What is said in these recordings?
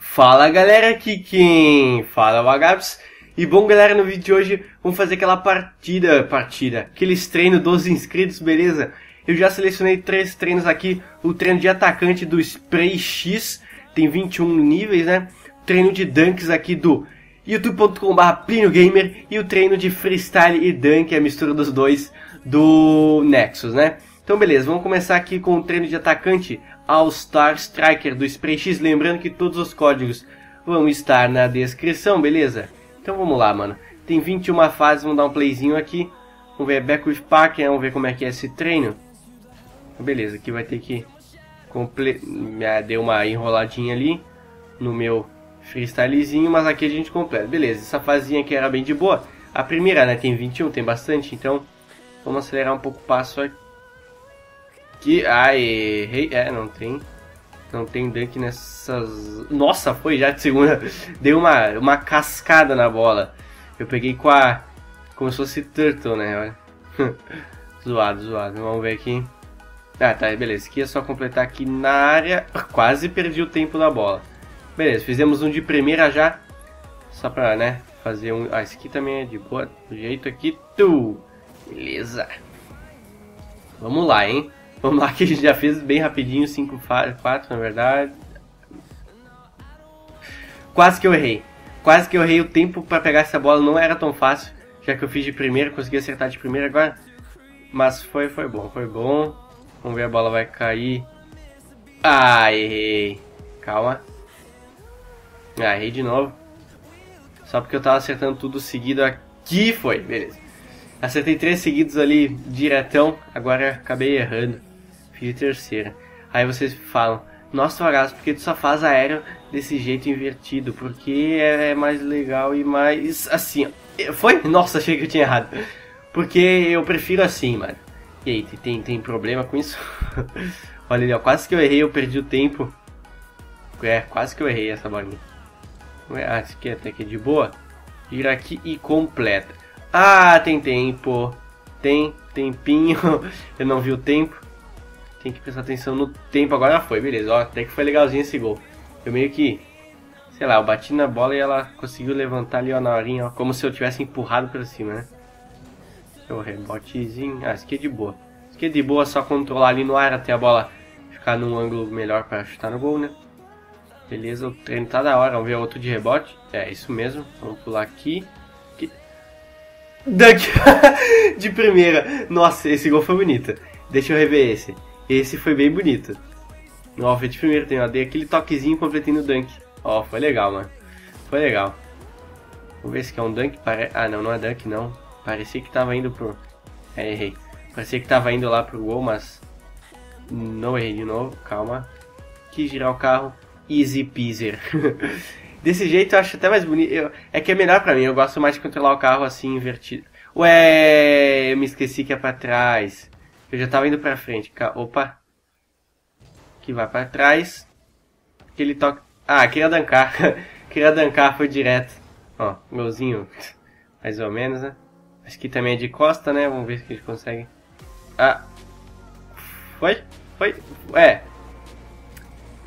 Fala galera, aqui quem fala é o Agaps. E bom galera, no vídeo de hoje vamos fazer aquela partida, partida, aqueles treinos dos inscritos, beleza? Eu já selecionei três treinos aqui, o treino de atacante do Spray X, tem 21 níveis, né? Treino de dunks aqui do youtube.com.br Gamer e o treino de freestyle e dunk, a mistura dos dois do Nexus, né? Então beleza, vamos começar aqui com o treino de atacante All Star Striker do Spray X, lembrando que todos os códigos vão estar na descrição, beleza? Então vamos lá, mano. Tem 21 fases, vamos dar um playzinho aqui. Vamos ver Back with Pack, vamos ver como é que é esse treino. Beleza, aqui vai ter que... Comple... Ah, Deu uma enroladinha ali no meu freestylezinho, mas aqui a gente completa. Beleza, essa fazinha aqui era bem de boa. A primeira, né, tem 21, tem bastante, então vamos acelerar um pouco o passo aqui. Ah, errei. É, não tem. Não tem dunk nessas... Nossa, foi já de segunda. Deu uma, uma cascada na bola. Eu peguei com a... Como se fosse turtle, né? Olha. zoado, zoado. Vamos ver aqui. Ah, tá, beleza. Aqui é só completar aqui na área. Quase perdi o tempo da bola. Beleza, fizemos um de primeira já. Só pra, né, fazer um... Ah, esse aqui também é de boa. Do jeito aqui, tu. Beleza. Vamos lá, hein. Vamos lá que a gente já fez bem rapidinho. 5, 4, na verdade. Quase que eu errei. Quase que eu errei o tempo pra pegar essa bola. Não era tão fácil. Já que eu fiz de primeira, consegui acertar de primeira agora. Mas foi, foi bom, foi bom. Vamos ver, a bola vai cair. Ah, errei. Calma. Ah, errei de novo. Só porque eu tava acertando tudo seguido aqui foi, beleza. Acertei três seguidos ali diretão, agora acabei errando. Fiz terceira. Aí vocês falam, nossa Vagasso, por que tu só faz aéreo desse jeito invertido? Porque é mais legal e mais assim. Foi? Nossa, achei que eu tinha errado. Porque eu prefiro assim, mano. E aí, tem, tem problema com isso? Olha ali, ó, quase que eu errei, eu perdi o tempo. É, quase que eu errei essa bolinha. Ah, esse aqui até que é de boa. Gira aqui e completa. Ah, tem tempo. Tem tempinho. Eu não vi o tempo. Tem que prestar atenção no tempo. Agora foi, beleza. Ó, até que foi legalzinho esse gol. Eu meio que... Sei lá, eu bati na bola e ela conseguiu levantar ali ó, na horinha. Ó, como se eu tivesse empurrado pra cima, né? O rebotezinho. Ah, esse aqui é de boa. Esse aqui é de boa, só controlar ali no ar até a bola ficar num ângulo melhor para chutar no gol, né? Beleza, o treino tá da hora. Vamos ver outro de rebote. É, isso mesmo. Vamos pular aqui. Dunk! de primeira. Nossa, esse gol foi bonito. Deixa eu rever esse. Esse foi bem bonito. Ó, foi de primeira. Tem, ó, dei aquele toquezinho completei no dunk. Ó, foi legal, mano. Foi legal. Vamos ver se é um dunk. Pare... Ah, não, não é dunk, não. Parecia que tava indo pro... É, errei. Parecia que tava indo lá pro gol, mas... Não errei de novo. Calma. Quis girar o carro easy peasy. Desse jeito eu acho até mais bonito. Eu, é que é melhor pra mim, eu gosto mais de controlar o carro assim invertido. Ué, eu me esqueci que é pra trás. Eu já tava indo pra frente. Opa. Que vai pra trás. Aquele toque. Ah, queria dancar. queria dancar, foi direto. Ó, golzinho. Mais ou menos, né? Acho que também é de costa, né? Vamos ver se a gente consegue. Ah. Foi? Foi? É,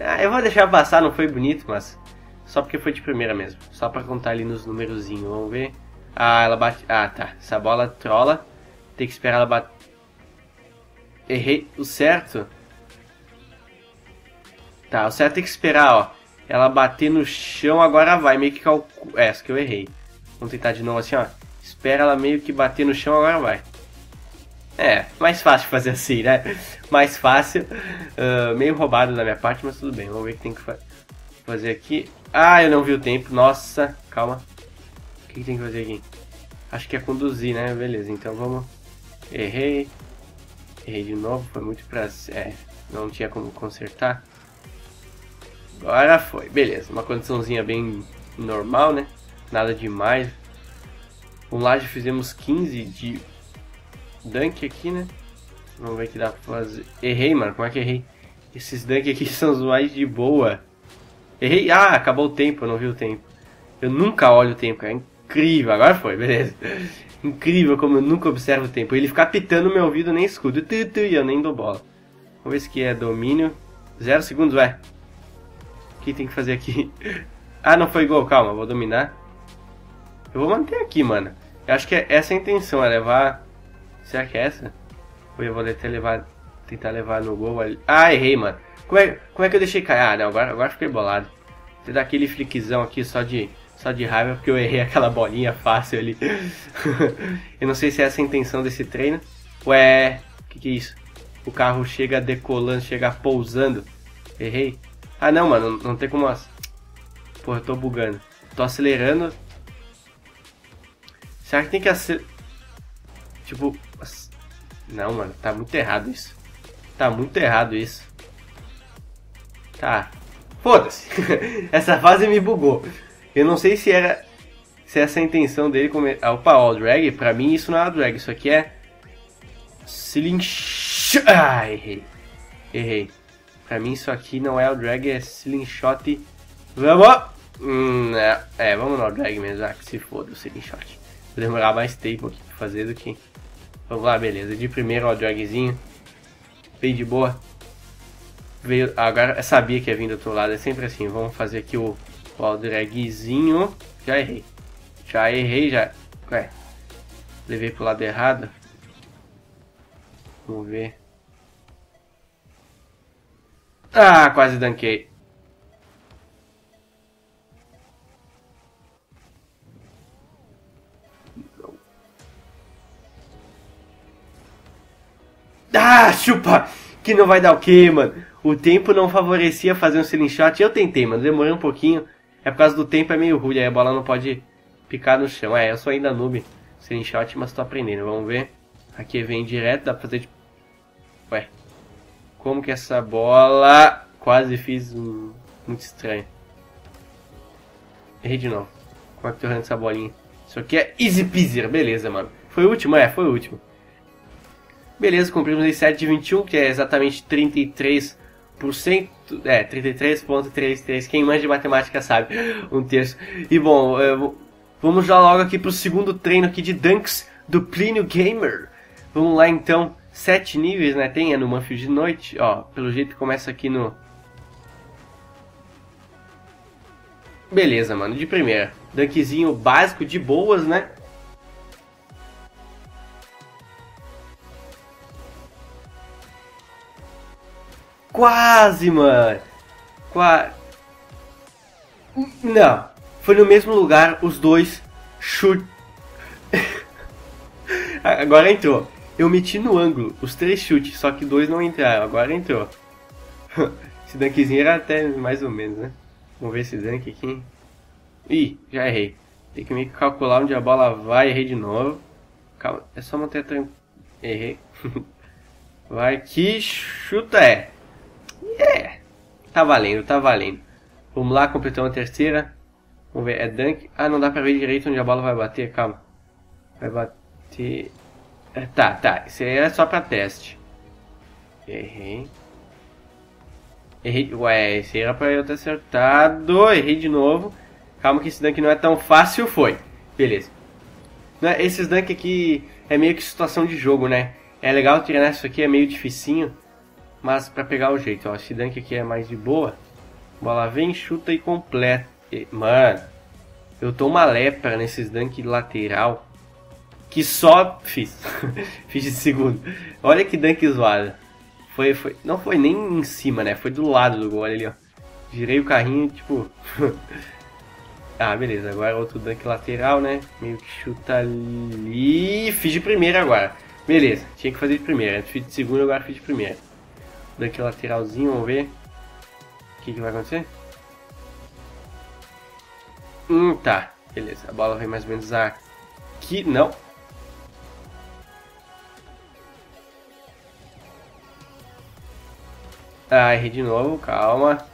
ah, eu vou deixar passar, não foi bonito, mas só porque foi de primeira mesmo. Só pra contar ali nos númerozinhos, vamos ver. Ah, ela bate. Ah, tá. Essa bola trola. Tem que esperar ela bater. Errei o certo. Tá, o certo tem que esperar, ó. Ela bater no chão, agora vai. Meio que calcula. É, essa que eu errei. Vamos tentar de novo assim, ó. Espera ela meio que bater no chão, agora vai. É, mais fácil fazer assim, né? Mais fácil. Uh, meio roubado da minha parte, mas tudo bem. Vamos ver o que tem que fa fazer aqui. Ah, eu não vi o tempo. Nossa, calma. O que, que tem que fazer aqui? Acho que é conduzir, né? Beleza, então vamos... Errei. Errei de novo, foi muito pra... É, não tinha como consertar. Agora foi, beleza. Uma condiçãozinha bem normal, né? Nada demais. Vamos lá, já fizemos 15 de dunk aqui, né? Vamos ver o que dá pra fazer. Errei, mano. Como é que errei? Esses dunk aqui são os mais de boa. Errei. Ah, acabou o tempo. Eu não vi o tempo. Eu nunca olho o tempo, cara. É Incrível, agora foi, beleza. Incrível como eu nunca observo o tempo. Ele fica pitando no meu ouvido, nem escudo. E eu nem dou bola. Vamos ver se aqui é domínio. Zero segundos, ué. O que tem que fazer aqui? Ah, não foi gol, calma, vou dominar. Eu vou manter aqui, mano. Eu acho que é essa a intenção, é levar... Será que é essa? Ou eu vou tentar levar, tentar levar no gol ali. Ah, errei, mano. Como é, como é que eu deixei cair? Ah, não, agora, agora fiquei bolado. Você dá aquele flickzão aqui só de, só de raiva porque eu errei aquela bolinha fácil ali. eu não sei se é essa a intenção desse treino. Ué, o que, que é isso? O carro chega decolando, chega pousando. Errei. Ah não, mano, não tem como. Porra, eu tô bugando. Tô acelerando. Será que tem que acelerar? Tipo. Não, mano, tá muito errado isso. Tá muito errado isso. Tá. Foda-se. Essa fase me bugou. Eu não sei se era. Se essa é a intenção dele comer. Ah, opa, ó, drag. Pra mim isso não é drag. Isso aqui é. Ceiling. Ah, errei. Errei. Pra mim isso aqui não é o drag, é ceiling shot. Vamos! Hum, é, é, vamos no drag mesmo. Ah, que se foda o ceiling shot. Vou demorar mais tempo aqui pra fazer do que. Vamos lá, beleza. De primeiro o dragzinho. Bem de boa. Veio, agora sabia que ia vir do outro lado. É sempre assim. Vamos fazer aqui o, o dragzinho. Já errei. Já errei, já. Ué. Levei pro lado errado. Vamos ver. Ah, quase danquei. Ah, chupa! Que não vai dar o quê, mano? O tempo não favorecia fazer um ceiling shot. Eu tentei, mano. Demorei um pouquinho. É por causa do tempo, é meio ruim. Aí a bola não pode picar no chão. É, eu sou ainda noob. Ceiling shot, mas tô aprendendo. Vamos ver. Aqui vem direto. Dá pra fazer de... Ué. Como que essa bola... Quase fiz um... Muito estranho. Errei de novo. Como é que tô errando essa bolinha? Isso aqui é easy peasy. Beleza, mano. Foi o último? É, foi o último. Beleza, cumprimos aí 7 de 21, que é exatamente 33%. É, 33.33. Quem manja de matemática sabe. Um terço. E bom, vamos já logo aqui pro segundo treino aqui de Dunks do Plínio Gamer. Vamos lá então. Sete níveis, né? Tem, é no Manfield de noite. Ó, pelo jeito começa aqui no... Beleza, mano. De primeira. Dunkzinho básico, de boas, né? Quase, mano. Quase. Não. Foi no mesmo lugar, os dois chute. Agora entrou. Eu meti no ângulo os três chutes, só que dois não entraram. Agora entrou. esse dunkzinho era até mais ou menos, né? Vamos ver esse dunk aqui. Ih, já errei. Tem que que calcular onde a bola vai. Errei de novo. Calma, é só manter a tran... Errei. vai que chuta é. É, tá valendo, tá valendo. Vamos lá, completamos a terceira. Vamos ver, é dunk. Ah, não dá pra ver direito onde a bola vai bater, calma. Vai bater... É, tá, tá, isso aí é só pra teste. Errei. Errei, ué, esse aí era pra eu ter acertado. Errei de novo. Calma que esse dunk não é tão fácil, foi. Beleza. Né, esses dunk aqui é meio que situação de jogo, né? É legal treinar isso aqui, é meio dificinho. Mas para pegar o jeito, ó, esse dunk aqui é mais de boa. Bola vem, chuta e completa. Mano, eu tô uma lepra nesses dunk lateral. Que só fiz. fiz de segundo. Olha que dunk zoado. Foi, foi, não foi nem em cima, né? Foi do lado do gol, olha ali, ó. Girei o carrinho, tipo... ah, beleza. Agora outro dunk lateral, né? Meio que chuta ali. Fiz de primeira agora. Beleza, tinha que fazer de primeira. Fiz de segundo, agora fiz de primeira daqui lateralzinho, vamos ver o que, que vai acontecer. Hum, tá, beleza, a bola vem mais ou menos aqui, não. Ah, errei de novo, calma.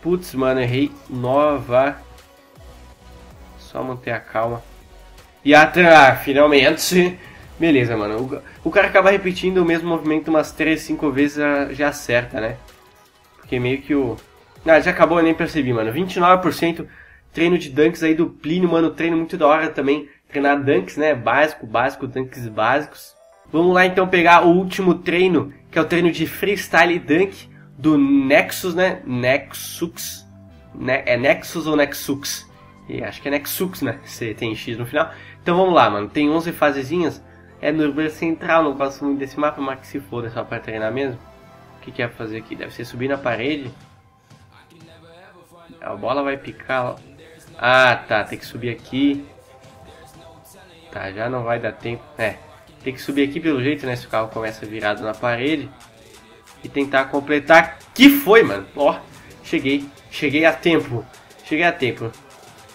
Putz, mano, errei nova. Só manter a calma. E atrás, finalmente. Beleza, mano. O, o, cara acaba repetindo o mesmo movimento umas 3, 5 vezes já, já acerta, né? Porque meio que o. Ah, já acabou, eu nem percebi, mano. 29%, treino de dunks aí do Plínio, mano, treino muito da hora também. Treinar dunks, né? Básico, básico, dunks básicos. Vamos lá então pegar o último treino, que é o treino de freestyle dunk do Nexus, né? Nexus. Ne é Nexus ou Nexus? E acho que é Nexus, né? Você tem X no final. Então vamos lá, mano. Tem 11 fasezinhas. É no Urban Central, não gosto muito desse mapa, mas que se foda, só pra treinar mesmo. O que, que é fazer aqui? Deve ser subir na parede. A bola vai picar. Ah, tá. Tem que subir aqui. Tá, já não vai dar tempo. É, tem que subir aqui pelo jeito, né? Se o carro começa virado na parede. E tentar completar. Que foi, mano? Ó, cheguei. Cheguei a tempo. Cheguei a tempo.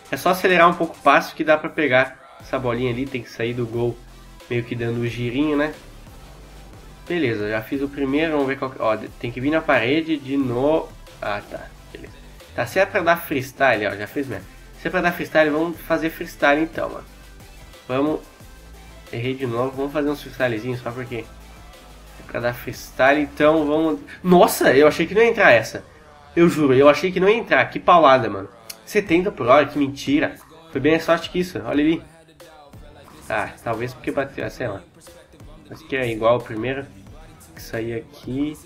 É só acelerar um pouco o passo que dá pra pegar essa bolinha ali. Tem que sair do gol meio que dando o um girinho, né? Beleza, já fiz o primeiro. Vamos ver qual... Ó, tem que vir na parede de novo. Ah, tá. Beleza. Tá, se é pra dar freestyle, ó, já fiz mesmo. Se é pra dar freestyle, vamos fazer freestyle então, mano. Vamos. Errei de novo, vamos fazer um freestylezinho só porque. É pra dar freestyle, então vamos. Nossa, eu achei que não ia entrar essa. Eu juro, eu achei que não ia entrar. Que paulada, mano. 70 por hora, que mentira. Foi bem mais sorte que isso, olha ali. Ah, talvez porque bateu, sei lá. Mas que é igual o primeiro. Que sair aqui.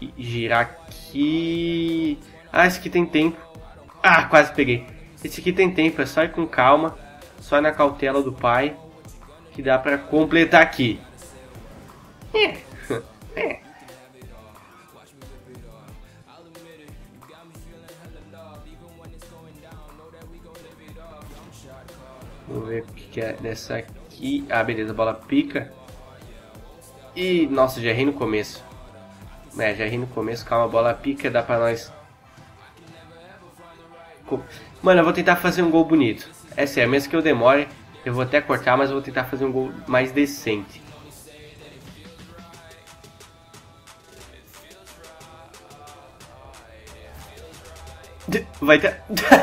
E, girar aqui. Ah, esse aqui tem tempo. Ah, quase peguei. Esse aqui tem tempo, é só ir com calma. Só na cautela do pai. Que dá pra completar aqui. É. que é dessa aqui. Ah, beleza, bola pica. E, nossa, já errei no começo. É, já errei no começo. Calma, bola pica, dá pra nós Mano, eu vou tentar fazer um gol bonito. É sério, mesmo que eu demore, eu vou até cortar, mas eu vou tentar fazer um gol mais decente. Vai ter...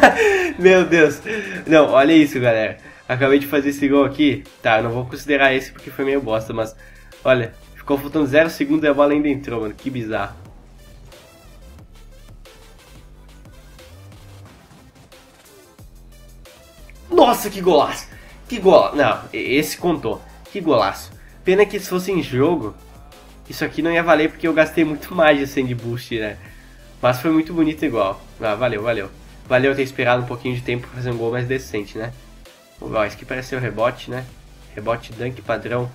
Meu Deus. Não, olha isso, galera. Acabei de fazer esse gol aqui. Tá, eu não vou considerar esse porque foi meio bosta, mas... Olha, ficou faltando 0 segundos e a bola ainda entrou, mano. Que bizarro. Nossa, que golaço! Que golaço! Não, esse contou. Que golaço. Pena que se fosse em jogo, isso aqui não ia valer porque eu gastei muito mais de sand boost, né? Mas foi muito bonito igual. Ah, valeu, valeu. Valeu ter esperado um pouquinho de tempo pra fazer um gol mais decente, né? Ó, esse aqui parece o rebote, né? Rebote dunk padrão.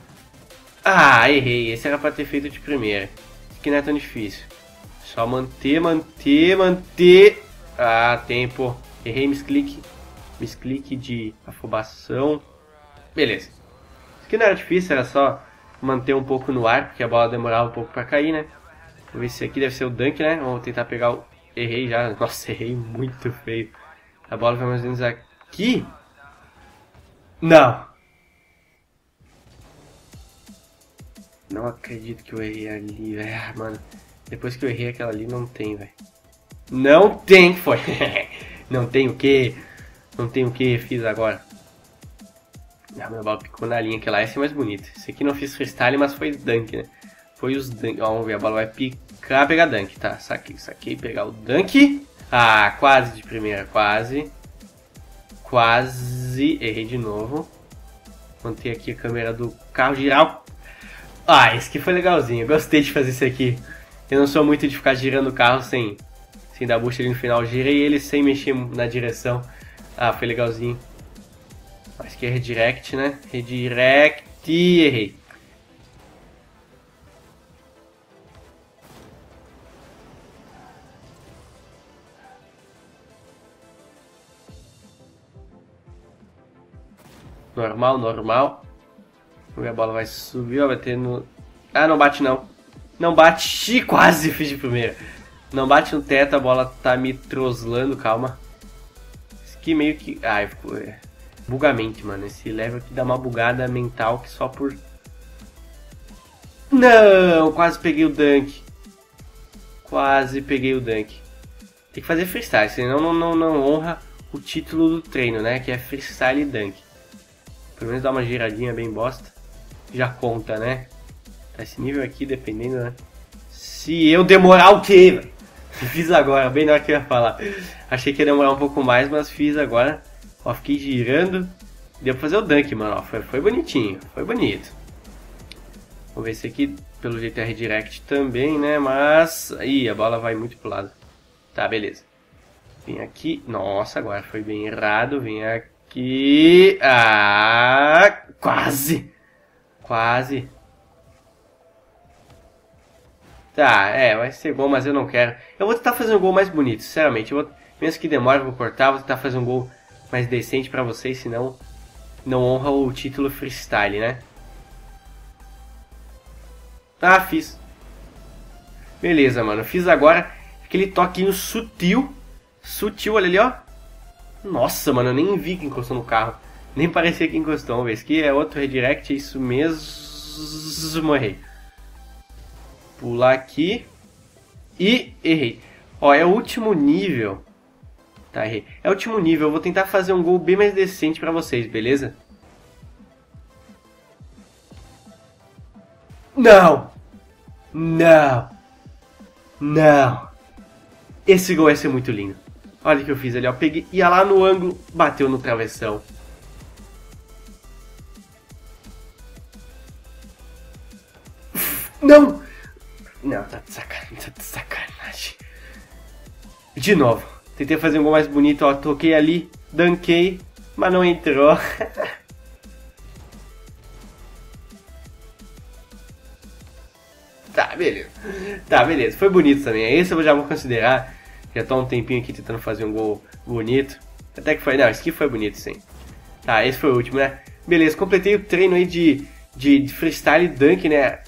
Ah, errei. Esse era pra ter feito de primeira. Isso aqui não é tão difícil. Só manter, manter, manter. Ah, tempo. Errei, misclick misclick de afobação. Beleza. Isso aqui não era difícil, era só manter um pouco no ar, porque a bola demorava um pouco para cair, né? Vamos ver se aqui deve ser o dunk, né? Vamos tentar pegar o... Errei já. Nossa, errei muito feio. A bola vai mais ou menos aqui. Não. Não acredito que eu errei ali, velho. Ah, mano, depois que eu errei aquela ali, não tem, velho. Não tem, foi. não tem o que? Não tem o que fiz agora. A minha bola picou na linha, aquela essa é mais bonita. Esse aqui não fiz freestyle, mas foi dunk, né? Foi os dunk. Ó, vamos ver, a bola vai picar, pegar dunk, tá? Saquei, saquei, pegar o dunk. Ah, quase de primeira, quase. Quase. Errei de novo. Manter aqui a câmera do carro girar. Ah, esse aqui foi legalzinho. Gostei de fazer isso aqui. Eu não sou muito de ficar girando o carro sem, sem dar bucha ali no final. Girei ele sem mexer na direção. Ah, foi legalzinho. Acho que é redirect, né? Redirect. Errei. Normal, normal. A bola vai subir, vai ter no... Ah, não bate não. Não bate, quase fiz de primeira. Não bate no teto, a bola tá me troslando, calma aqui meio que. Ai, ficou. É, bugamente, mano. Esse level aqui dá uma bugada mental que só por. Não! Quase peguei o dunk. Quase peguei o dunk. Tem que fazer freestyle, senão não, não, não honra o título do treino, né? Que é freestyle dunk. Pelo menos dá uma giradinha bem bosta. Já conta, né? Tá esse nível aqui, dependendo, né? Se eu demorar o quê? Fiz agora, bem na hora que eu ia falar. Achei que ia demorar um pouco mais, mas fiz agora. Ó, fiquei girando. Deu pra fazer o dunk, mano. Ó, foi, foi bonitinho, foi bonito. Vamos ver se aqui, pelo jeito é redirect também, né? Mas... Ih, a bola vai muito pro lado. Tá, beleza. Vem aqui. Nossa, agora foi bem errado. Vem aqui. Ah, quase. Quase. Tá, é, vai ser gol, mas eu não quero. Eu vou tentar fazer um gol mais bonito, sinceramente. Vou, mesmo que demore, eu vou cortar, vou tentar fazer um gol mais decente pra vocês, senão não honra o título freestyle, né? Ah, fiz. Beleza, mano. Fiz agora aquele toquinho sutil. Sutil, olha ali, ó. Nossa, mano, eu nem vi que encostou no carro. Nem parecia que encostou. Esse aqui é outro redirect, é isso mesmo. Errei pular aqui e errei. Ó, é o último nível. Tá, errei. É o último nível. Eu vou tentar fazer um gol bem mais decente pra vocês, beleza? Não! Não! Não! Esse gol vai ser muito lindo. Olha o que eu fiz ali, ó. Peguei, ia lá no ângulo, bateu no travessão. Não! Não, tá de sacanagem, tá de sacanagem. De novo, tentei fazer um gol mais bonito, ó, toquei ali, danquei, mas não entrou. tá, beleza. Tá, beleza, foi bonito também. Esse eu já vou considerar. Já tô há um tempinho aqui tentando fazer um gol bonito. Até que foi, não, esse aqui foi bonito sim. Tá, esse foi o último, né? Beleza, completei o treino aí de, de, de freestyle dunk, né?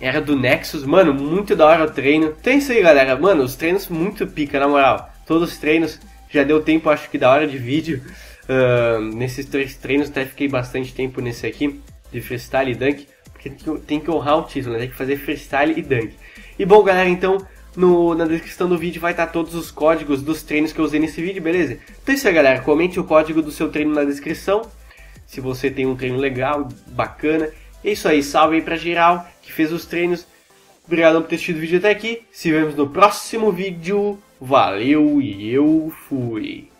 Era do Nexus, mano, muito da hora o treino. Tem isso aí, galera. Mano, os treinos muito pica, na moral. Todos os treinos, já deu tempo, acho que da hora de vídeo. Uh, nesses três treinos, até fiquei bastante tempo nesse aqui, de freestyle e dunk. Porque tem que honrar o título, né? Tem que fazer freestyle e dunk. E bom, galera, então, no, na descrição do vídeo vai estar todos os códigos dos treinos que eu usei nesse vídeo, beleza? Então é isso aí, galera. Comente o código do seu treino na descrição. Se você tem um treino legal, bacana. É isso aí, salve aí pra geral que fez os treinos. Obrigado por ter assistido o vídeo até aqui. Se vemos no próximo vídeo. Valeu e eu fui.